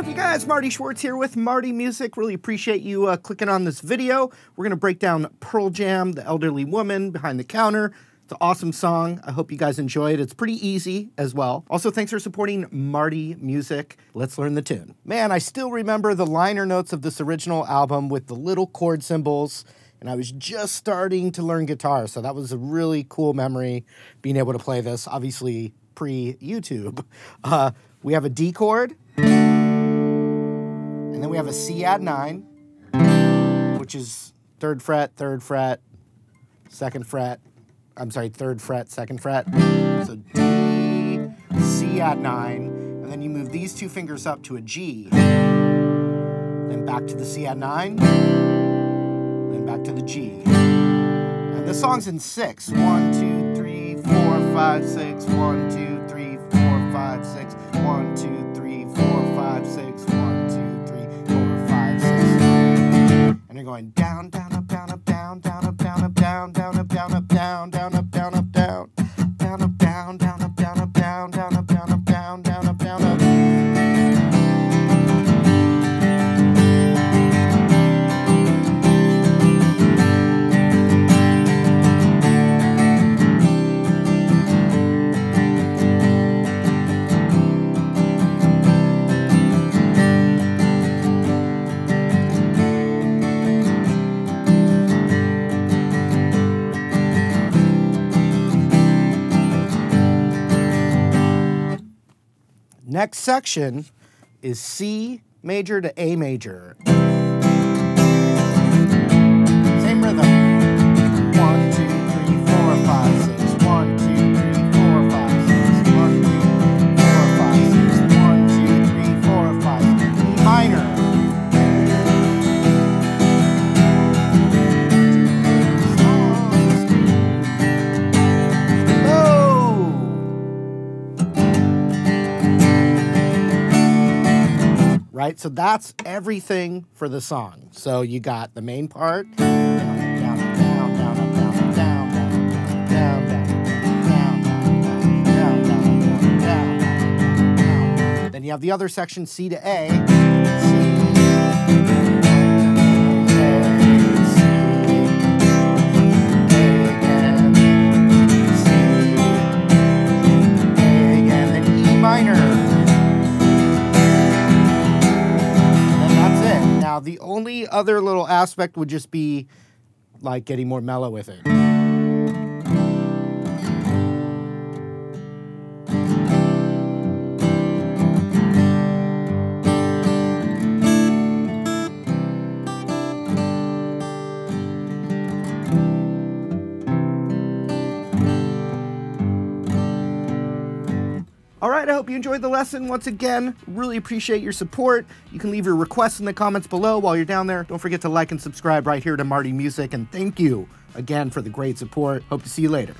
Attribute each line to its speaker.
Speaker 1: guys, Marty Schwartz here with Marty Music. Really appreciate you uh, clicking on this video. We're going to break down Pearl Jam, The Elderly Woman Behind the Counter. It's an awesome song. I hope you guys enjoy it. It's pretty easy as well. Also, thanks for supporting Marty Music. Let's learn the tune. Man, I still remember the liner notes of this original album with the little chord symbols and I was just starting to learn guitar, so that was a really cool memory being able to play this. Obviously, pre YouTube. Uh, we have a D chord, then we have a C add 9, which is 3rd fret, 3rd fret, 2nd fret. I'm sorry, 3rd fret, 2nd fret. So D, C add 9, and then you move these two fingers up to a G. Then back to the C add 9, then back to the G. And this song's in 6. 1, 1, 2, going down, down, Next section is C major to A major. right? So that's everything for the song. So you got the main part. Then you have the other section, C to A. C. the only other little aspect would just be like getting more mellow with it. All right, I hope you enjoyed the lesson. Once again, really appreciate your support. You can leave your requests in the comments below while you're down there. Don't forget to like and subscribe right here to Marty Music. And thank you again for the great support. Hope to see you later.